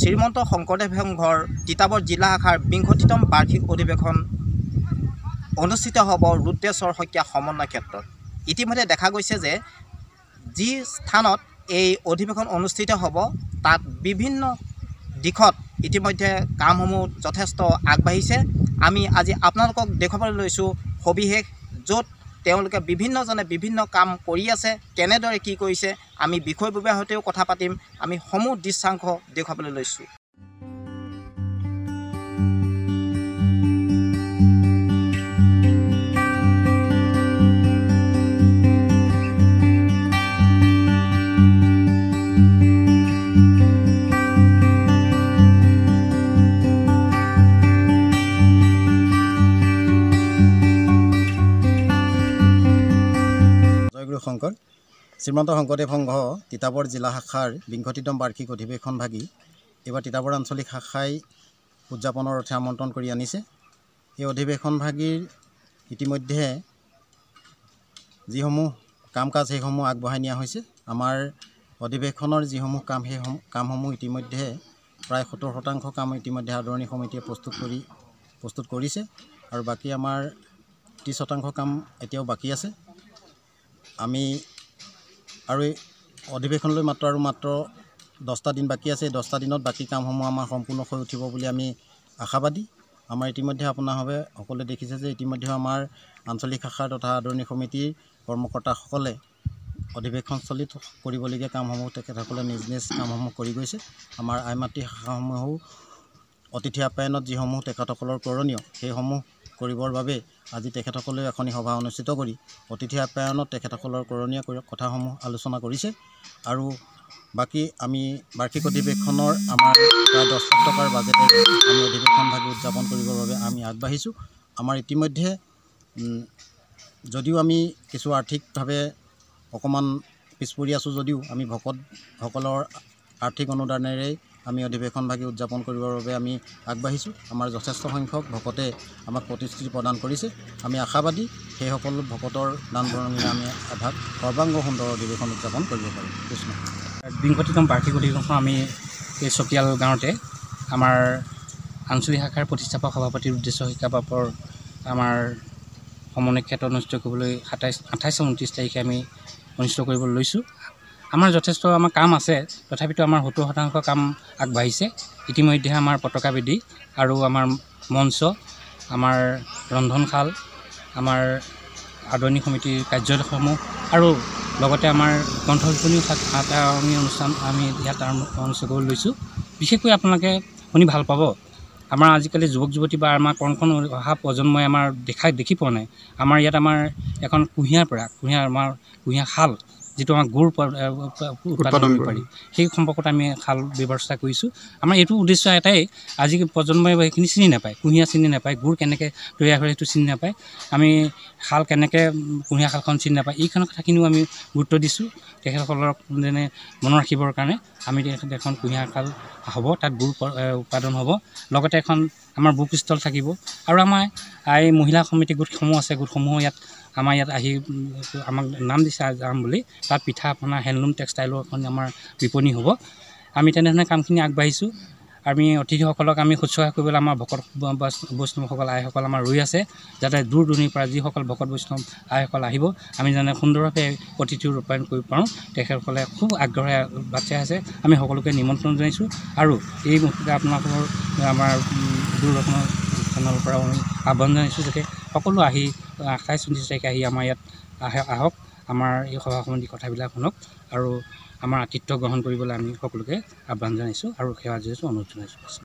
শ্ৰীমন্ত শংকৰদেৱ সংঘৰ তিতাবৰ জিলা শাখাৰ বিংশতিতম বাৰ্ষিক অধিৱেশন অনুষ্ঠিত হ'ব ৰুদ্ৰেশ্বৰ শইকীয়া সমন্বয় ক্ষেত্ৰত। ইতিমধ্যে দেখা গৈছে যে যি স্থানত এই অধিৱেশন অনুষ্ঠিত হ'ব তাত বিভিন্ন দিশত ইতিমধ্যে কামসমূহ যথেষ্ট আগবাঢ়িছে। আমি আজি আপোনালোকক দেখুৱাবলৈ লৈছোঁ সবিশেষ য'ত তেওঁলোকে বিভিন্নজনে বিভিন্ন কাম কৰি আছে কেনেদৰে কি কৰিছে আমি বিষয়ববীয়াৰ সৈতেও কথা পাতিম। আমি সমূহ দৃশ্যাংশ দেখুৱাবলৈ লৈছোঁ। শংকৰ। শ্ৰীমন্ত শংকৰদেৱ সংঘ তিতাবৰ জিলা শাখাৰ বিংশতিতম বাৰ্ষিক অধিৱেশন ভাগি এইবাৰ তিতাবৰ আঞ্চলিক শাখাই উদযাপনৰ অৰ্থে আমন্ত্ৰণ কৰি আনিছে। এই অধিৱেশন ভাগিৰ ইতিমধ্যে যিসমূহ কাম কাজ সেইসমূহ আগবঢ়াই নিয়া হৈছে। আমাৰ অধিৱেশনৰ যিসমূহ কাম সেইসমূহ কামসমূহ ইতিমধ্যে প্ৰায় সত্তৰ শতাংশ কাম ইতিমধ্যে আদৰণি সমিতিয়ে প্ৰস্তুত কৰি প্ৰস্তুত কৰিছে। আৰু বাকী আমাৰ ত্ৰিছ শতাংশ কাম এতিয়াও বাকী আছে। আমি আৰু এই অধিৱেশনলৈ মাত্ৰ আৰু মাত্ৰ দহটা দিন বাকী আছে। দহটা দিনত বাকী কামসমূহ আমাৰ সম্পূৰ্ণ হৈ উঠিব বুলি আমি আশাবাদী। আমাৰ ইতিমধ্যে আপোনাৰভাৱে সকলোৱে দেখিছে যে ইতিমধ্যে আমাৰ আঞ্চলিক শাখাৰ তথা আদৰণি সমিতিৰ কৰ্মকৰ্তাসকলে অধিৱেশনস্থলীত কৰিবলগীয়া কামসমূহ তেখেতসকলে নিজ নিজ কামসমূহ কৰি গৈছে। আমাৰ আই মাতৃ শাখাসমূহেও অতিথি আপ্যায়নত যিসমূহ তেখেতসকলৰ কৰণীয় সেইসমূহ কৰিবৰ বাবে আজি তেখেতসকলেও এখনি সভা অনুষ্ঠিত কৰি অতিথি আপ্যায়নত তেখেতসকলৰ কৰণীয় কৰি কথাসমূহ আলোচনা কৰিছে। আৰু বাকী আমি বাৰ্ষিক অধিৱেশনৰ আমাৰ প্ৰায় দহ লাখ টকাৰ বাজেটেৰে আমি অধিৱেশন ভাগি উদযাপন কৰিবৰ বাবে আমি আগবাঢ়িছোঁ। আমাৰ ইতিমধ্যে যদিও আমি কিছু আৰ্থিকভাৱে অকণমান পিছ পৰি আছোঁ যদিও আমি ভকতসকলৰ আৰ্থিক অনুদানেৰেই আমি অধিৱেশন ভাগি উদযাপন কৰিবৰ বাবে আমি আগবাঢ়িছোঁ। আমাৰ যথেষ্ট সংখ্যক ভকতে আমাক প্ৰতিশ্ৰুতি প্ৰদান কৰিছে। আমি আশাবাদী সেইসকল ভকতৰ দান বৰঙণিৰে আমি এভাগ সৰ্বাংগ সুন্দৰ অধিৱেশন উদযাপন কৰিব পাৰিম কৃষ্ণ। বিংশতিতম বাৰ্ষিক অধিৱেশন আমি এই চকিয়াল গাঁৱতে আমাৰ আঞ্চলিক শাখাৰ প্ৰতিষ্ঠাপক সভাপতি উদ্দেশ্য শিক্ষা বাপৰ আমাৰ সমন্বয় ক্ষেত্ৰ অনুষ্ঠিত কৰিবলৈ সাতাইছ আঠাইছ ঊনত্ৰিছ তাৰিখে আমি অনুষ্ঠিত কৰিবলৈ লৈছোঁ। আমাৰ যথেষ্ট আমাৰ কাম আছে। তথাপিতো আমাৰ সত্তৰ শতাংশ কাম আগবাঢ়িছে। ইতিমধ্যে আমাৰ পতাকা বেদী আৰু আমাৰ মঞ্চ আমাৰ ৰন্ধনশাল আমাৰ আদৰণি সমিতিৰ কাৰ্যালয়সমূহ আৰু লগতে আমাৰ এটা আমি অনুষ্ঠান আমি ইয়াত অনুষ্ঠিত কৰি লৈছোঁ। বিশেষকৈ আপোনালোকে শুনি ভাল পাব। আমাৰ আজিকালি যুৱক যুৱতী বা আমাৰ কণ কণ অহা প্ৰজন্মই আমাৰ দেখা দেখি পোৱা নাই। আমাৰ ইয়াত আমাৰ এখন কুঁহিয়াৰ পৰা কুঁহিয়াৰ আমাৰ কুঁহিয়াৰ শাল যিটো আমাৰ গুড় উৎপাদন পাৰি। সেই সম্পৰ্কত আমি শাল ব্যৱস্থা কৰিছোঁ। আমাৰ এইটো উদ্দেশ্য এটাই আজি প্ৰজন্মই সেইখিনি চিনি নাপায় কুঁহিয়াৰ চিনি নাপায় গুড় কেনেকৈ তৈয়াৰ হয় সেইটো চিনি নাপায়। আমি শাল কেনেকৈ কুঁহিয়াৰ শালখন চিনি নাপায় এইখন কথাখিনিও আমি গুৰুত্ব দিছোঁ। তেখেতসকলক যেনে মনত ৰাখিবৰ কাৰণে আমি এখন কুঁহিয়াৰ শাল হ'ব তাত গুড় উৎপাদন হ'ব। লগতে এখন আমাৰ বুক ষ্টল থাকিব। আৰু আমাৰ এই মহিলা সমিতি গোটসমূহ আছে। গোটসমূহ ইয়াত আমাৰ ইয়াত আহি আমাক নাম দিছে যাম বুলি। তাত পিঠা পনা হেণ্ডলুম টেক্সটাইলৰ এখন আমাৰ বিপণী হ'ব। আমি তেনেধৰণে কামখিনি আগবাঢ়িছোঁ। আমি অতিথিসকলক আমি শুশ্ৰূষা কৰিবলৈ আমাৰ ভকত বৈষ্ণৱসকল আইসকল আমাৰ ৰৈ আছে যাতে দূৰ দূৰণিৰ পৰা যিসকল ভকত বৈষ্ণৱ আইসকল আহিব আমি যেনে সুন্দৰভাৱে অতিথি ৰূপায়ণ কৰিব পাৰোঁ তেখেতসকলে খুব আগ্ৰহে চাই আছে। আমি সকলোকে নিমন্ত্ৰণ জনাইছোঁ আৰু এই মুহূৰ্ততে আপোনালোকৰ আমাৰ দূৰদৰ্শন চেনেলৰ পৰাও আমি আহ্বান জনাইছোঁ যাতে সকলো আহি আঠাইছ ঊনত্ৰিছ তাৰিখে আহি আমাৰ ইয়াত আহে আহক। আমাৰ এই সভা সমিতি কথাবিলাক শুনক আৰু আমাৰ আতিথ্য গ্ৰহণ কৰিবলৈ আমি সকলোকে আহ্বান জনাইছোঁ আৰু সেৱা জনাইছোঁ অনুৰোধ জনাইছোঁ।